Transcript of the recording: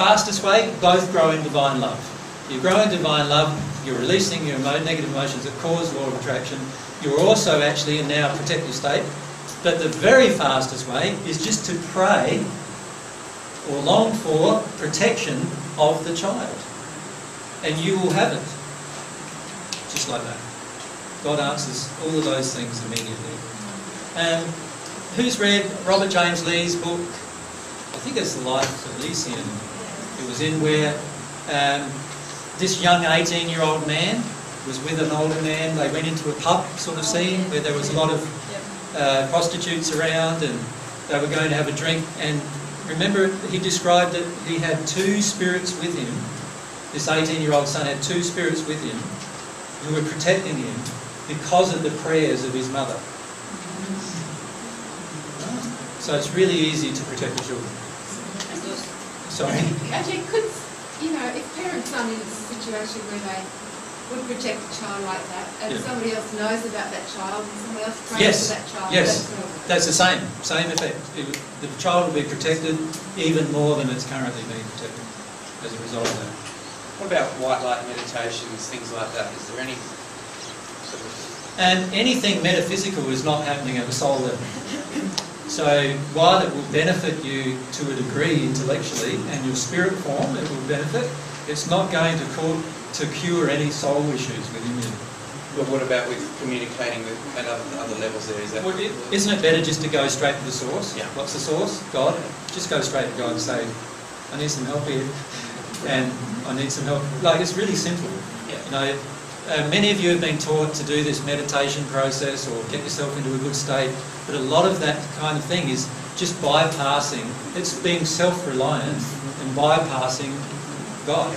fastest way, both grow in divine love. You grow in divine love, you're releasing your negative emotions that cause law of attraction. You're also actually in now a protective state. But the very fastest way is just to pray or long for protection of the child. And you will have it. Just like that. God answers all of those things immediately. Um, who's read Robert James Lee's book? I think it's The Life of Elysium. It was in where um, this young 18 year old man was with an older man. They went into a pub sort of scene where there was a lot of uh, prostitutes around and they were going to have a drink. And remember, he described that he had two spirits with him. This 18 year old son had two spirits with him who were protecting him because of the prayers of his mother. So it's really easy to protect the children. Sorry. Actually, could, you know, if parents aren't in a situation where they would protect a child like that, and Yeah. somebody else knows about that child, and somebody else prays Yes, for that child, yes. that's wrong. That's the same, same effect. It would- the child will be protected even more than it's currently being protected as a result of that. What about white light meditations, things like that? Is there any sort of And anything metaphysical is not happening at the soul level. So while it will benefit you to a degree intellectually and your spirit form, it will benefit, it's not going to, cause, to cure any soul issues within you. But what about with communicating with at other, other levels there? Is that Well, it- Isn't it better just to go straight to the source? Yeah. What's the source? God. Just go straight to God and say, I need some help here, and I need some help. Like it's really simple. Yeah. You know, uh, many of you have been taught to do this meditation process or get yourself into a good state, but a lot of that kind of thing is just bypassing. It's being self-reliant and bypassing God.